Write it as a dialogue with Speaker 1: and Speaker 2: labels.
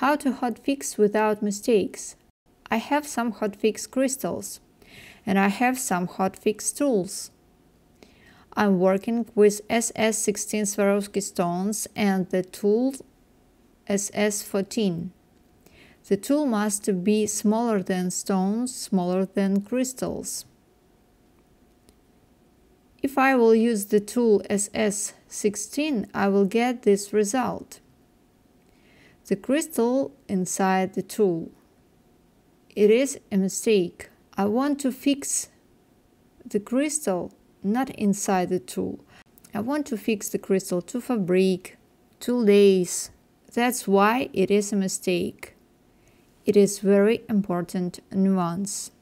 Speaker 1: How to hotfix without mistakes? I have some hotfix crystals and I have some hotfix tools. I'm working with SS16 Swarovski stones and the tool SS14. The tool must be smaller than stones, smaller than crystals. If I will use the tool SS16, I will get this result the crystal inside the tool. It is a mistake. I want to fix the crystal not inside the tool. I want to fix the crystal to fabric, to lace. That's why it is a mistake. It is very important nuance.